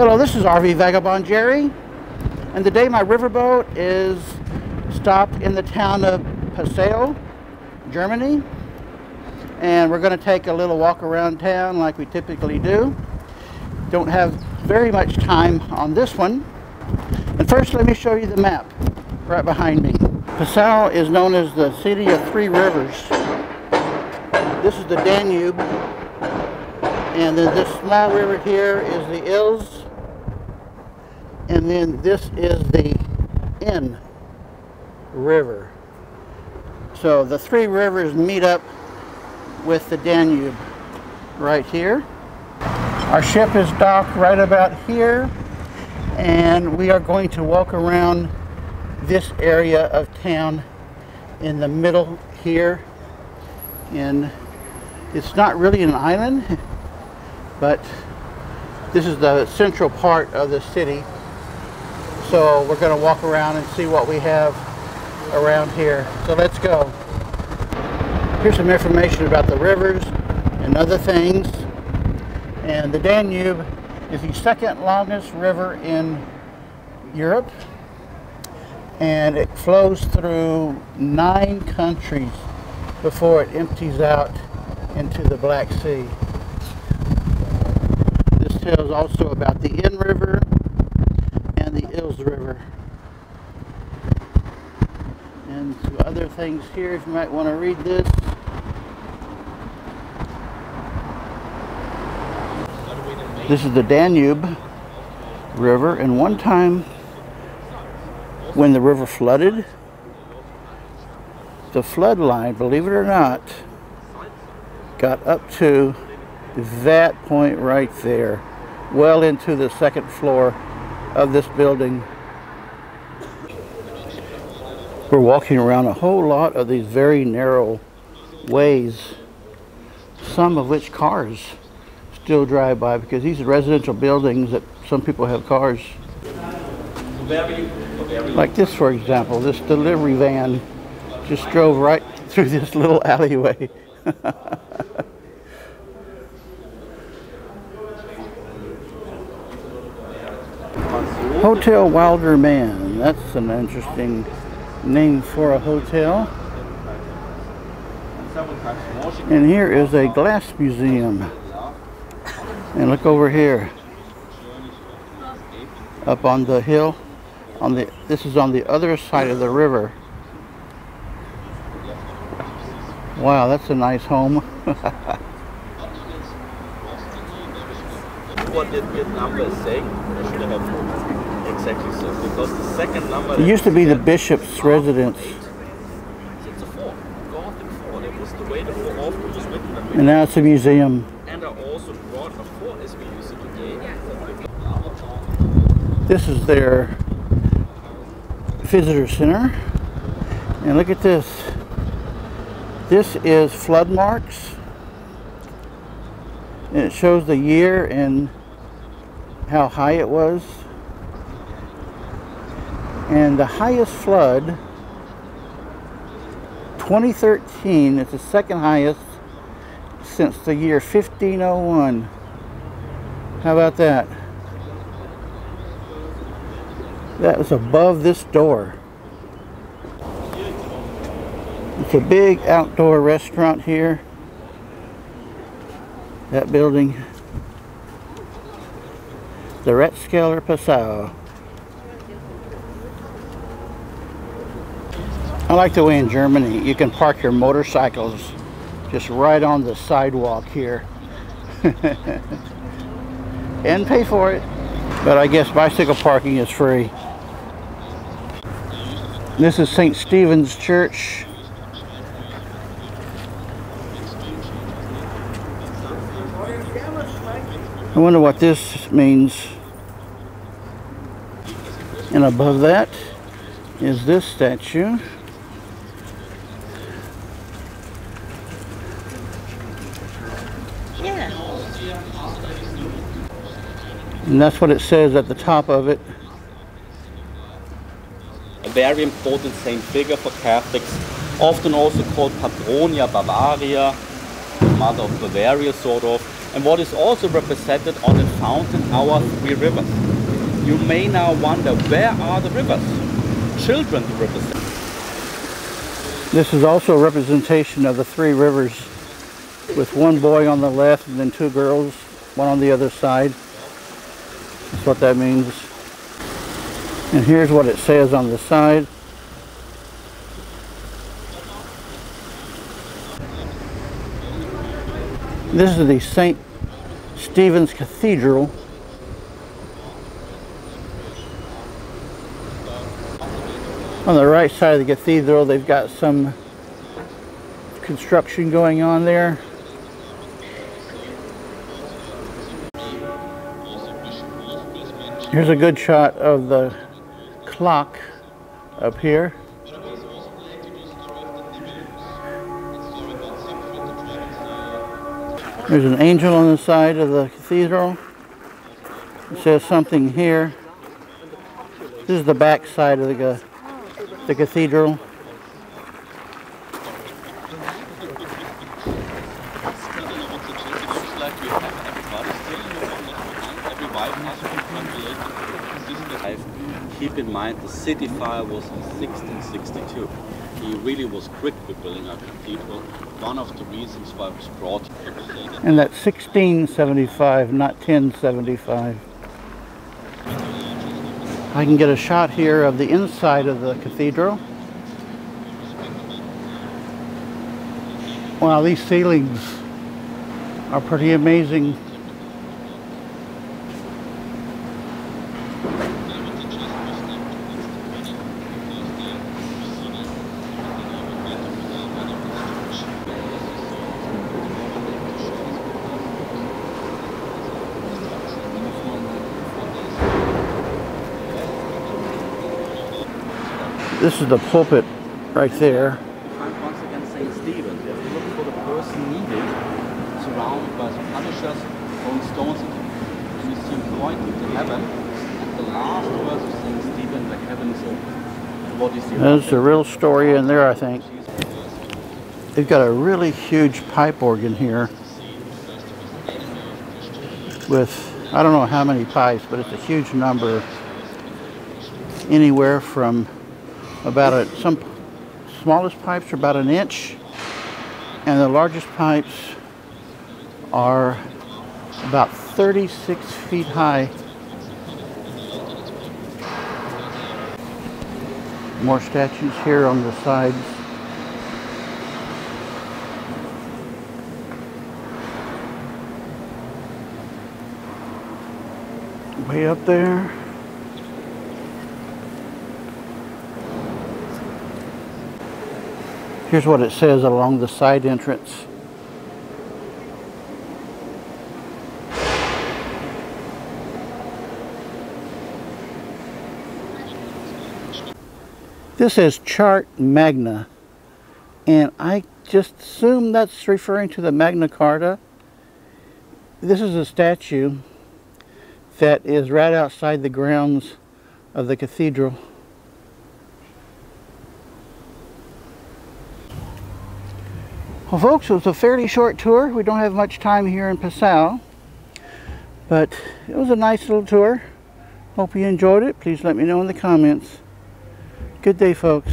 Hello, this is RV Vagabond Jerry, and today my riverboat is stopped in the town of Passau, Germany, and we're going to take a little walk around town like we typically do. Don't have very much time on this one. And first let me show you the map right behind me. Passau is known as the city of three rivers. This is the Danube, and then this small river here is the Ilz, and then this is the Inn River. So the three rivers meet up with the Danube right here. Our ship is docked right about here and we are going to walk around this area of town in the middle here and it's not really an island but this is the central part of the city so we're going to walk around and see what we have around here. So let's go. Here's some information about the rivers and other things. And the Danube is the second longest river in Europe. And it flows through nine countries before it empties out into the Black Sea. This tells also about the Inn River River. And some other things here if you might want to read this. This is the Danube River, and one time when the river flooded, the flood line, believe it or not, got up to that point right there, well into the second floor of this building. We're walking around a whole lot of these very narrow ways, some of which cars still drive by because these are residential buildings that some people have cars. Like this, for example, this delivery van just drove right through this little alleyway. hotel Wilder Mann. That's an interesting name for a hotel. And here is a glass museum. And look over here. Up on the hill. On the this is on the other side of the river. Wow, that's a nice home. what did number say? I should have exactly so because the second number It used to be the bishop's residence. it's a four. Go four. That was the way the four often was written. And now it's a museum. And I also brought a four as we use it today. This is their visitor center. And look at this. This is flood marks. And it shows the year and how high it was. And the highest flood, 2013, is the second highest since the year 1501. How about that? That was above this door. It's a big outdoor restaurant here. That building. The Ratskeller Passau. I like the way in Germany you can park your motorcycles just right on the sidewalk here. and pay for it. But I guess bicycle parking is free. This is St. Stephen's Church. I wonder what this means. And above that is this statue. And that's what it says at the top of it. A very important saint figure for Catholics, often also called Patrona Bavariae, mother of Bavaria sort of. And what is also represented on the fountain our three rivers. You may now wonder where are the rivers? Children to represent. This is also a representation of the three rivers with one boy on the left and then two girls, one on the other side. That's what that means. And here's what it says on the side. This is the St. Stephen's Cathedral. On the right side of the cathedral, they've got some construction going on there. Here's a good shot of the clock up here. There's an angel on the side of the cathedral. It says something here. This is the back side of the, the cathedral. Keep in mind the city fire was in 1662. He really was quick with building a cathedral. One of the reasons why it was brought And that's 1675, not 1075. I can get a shot here of the inside of the cathedral. Wow, these ceilings are pretty amazing. This is the pulpit right there. find once again St. Stephen. You have to look for the person needed, surrounded by some punishers, throwing stones at him. And you pointing to heaven. And the last verse of St. Stephen, the heaven is open. What is the There's the real story in there, I think. They've got a really huge pipe organ here with, I don't know how many pipes, but it's a huge number. Anywhere from about a, some smallest pipes are about an inch and the largest pipes are about 36 feet high. More statues here on the sides. Way up there. Here's what it says along the side entrance. This is Chart Magna, and I just assume that's referring to the Magna Carta. This is a statue that is right outside the grounds of the cathedral. Well folks, it was a fairly short tour. We don't have much time here in Passau, but it was a nice little tour. Hope you enjoyed it. Please let me know in the comments. Good day folks.